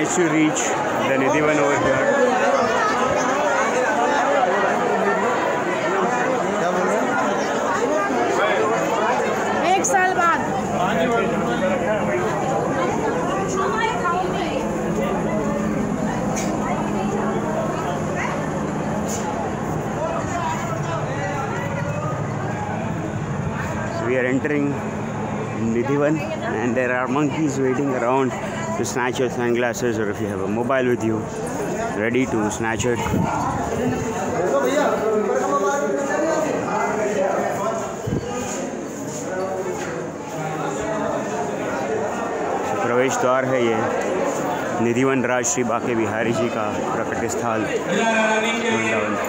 manage to reach the Nidivan over here. we are entering Nidhivan and there are monkeys waiting around to snatch your sunglasses or if you have a mobile with you, ready to snatch it. प्रवेश द्वार है ये निधिवन राज श्री बाके बिहारी जी का प्रकट स्थल Vrindavan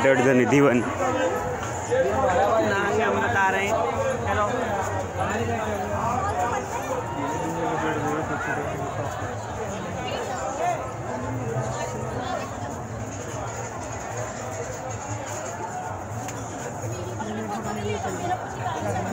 entered the Nidhivan. हम